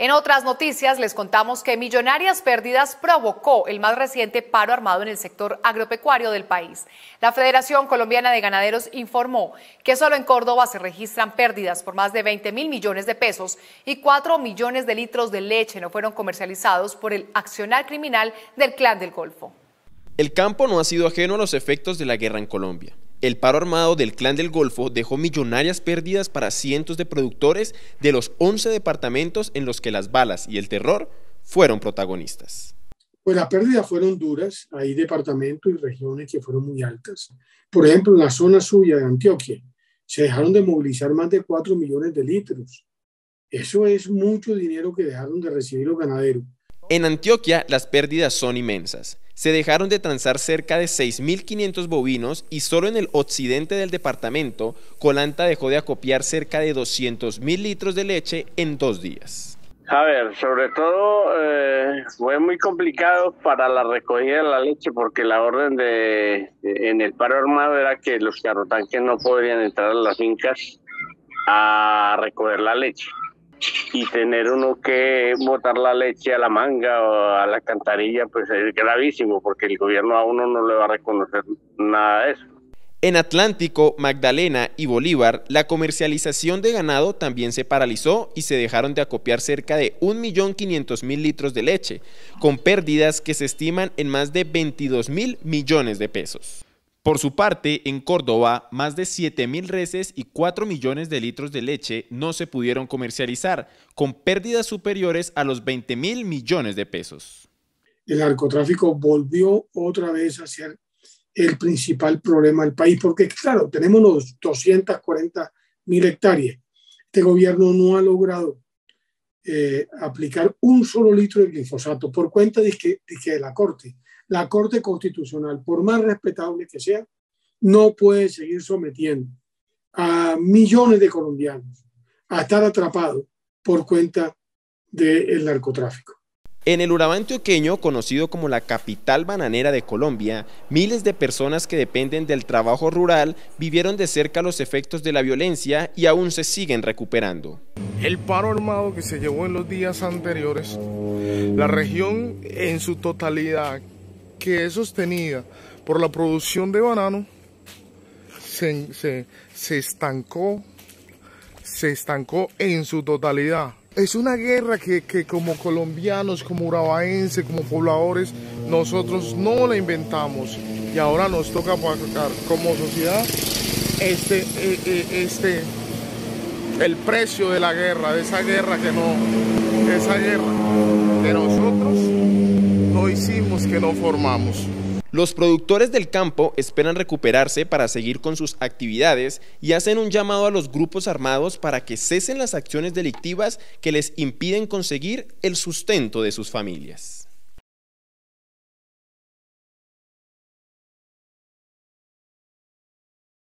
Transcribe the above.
En otras noticias les contamos que millonarias pérdidas provocó el más reciente paro armado en el sector agropecuario del país. La Federación Colombiana de Ganaderos informó que solo en Córdoba se registran pérdidas por más de 20 mil millones de pesos y 4 millones de litros de leche no fueron comercializados por el accionar criminal del Clan del Golfo. El campo no ha sido ajeno a los efectos de la guerra en Colombia. El paro armado del Clan del Golfo dejó millonarias pérdidas para cientos de productores de los 11 departamentos en los que las balas y el terror fueron protagonistas. Pues las pérdidas fueron duras, hay departamentos y regiones que fueron muy altas. Por ejemplo, en la zona suya de Antioquia se dejaron de movilizar más de 4 millones de litros. Eso es mucho dinero que dejaron de recibir los ganaderos. En Antioquia las pérdidas son inmensas. Se dejaron de transar cerca de 6.500 bovinos y solo en el occidente del departamento, Colanta dejó de acopiar cerca de 200.000 litros de leche en dos días. A ver, sobre todo eh, fue muy complicado para la recogida de la leche porque la orden de, en el paro armado era que los carrotanques no podrían entrar a las fincas a recoger la leche y tener uno que botar la leche a la manga o a la cantarilla, pues es gravísimo porque el gobierno a uno no le va a reconocer nada de eso. En Atlántico, Magdalena y Bolívar, la comercialización de ganado también se paralizó y se dejaron de acopiar cerca de 1.500.000 litros de leche, con pérdidas que se estiman en más de 22 mil millones de pesos. Por su parte, en Córdoba, más de 7.000 reses y 4 millones de litros de leche no se pudieron comercializar, con pérdidas superiores a los 20 mil millones de pesos. El narcotráfico volvió otra vez a ser el principal problema del país, porque claro, tenemos los 240 mil hectáreas. Este gobierno no ha logrado eh, aplicar un solo litro de glifosato por cuenta de que, de que la Corte la Corte Constitucional, por más respetable que sea, no puede seguir sometiendo a millones de colombianos a estar atrapados por cuenta del narcotráfico. En el Urabá antioqueño, conocido como la capital bananera de Colombia, miles de personas que dependen del trabajo rural vivieron de cerca los efectos de la violencia y aún se siguen recuperando. El paro armado que se llevó en los días anteriores, la región en su totalidad que es sostenida por la producción de banano se, se, estancó, se estancó en su totalidad. Es una guerra que, que, como colombianos, como urabaenses, como pobladores, nosotros no la inventamos y ahora nos toca pagar como sociedad este, e, e, este, el precio de la guerra, de esa guerra que no, esa guerra que nosotros hicimos que no formamos. Los productores del campo esperan recuperarse para seguir con sus actividades y hacen un llamado a los grupos armados para que cesen las acciones delictivas que les impiden conseguir el sustento de sus familias.